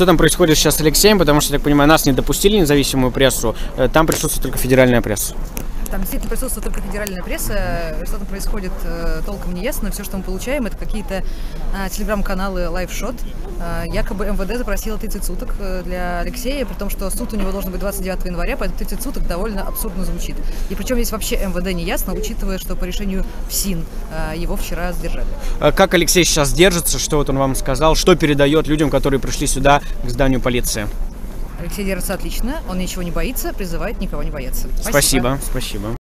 Что там происходит сейчас с Алексеем, потому что, я так понимаю, нас не допустили независимую прессу, э, там присутствует только федеральная пресса. Там действительно присутствует только федеральная пресса. Что там происходит, э, толком не ясно. Все, что мы получаем, это какие-то а, телеграм-каналы лайфшот. А, якобы МВД запросила 30 суток э, для Алексея, при том, что суд у него должен быть 29 января, поэтому 30 суток довольно абсурдно звучит. И причем здесь вообще МВД не ясно, учитывая, что по решению ФСИН а, его вчера задержали. Э, Как Алексей сейчас держится, что вот он вам сказал, что передает людям, которые пришли сюда к зданию полиции? Алексей держится отлично, он ничего не боится, призывает никого не бояться. Спасибо, спасибо.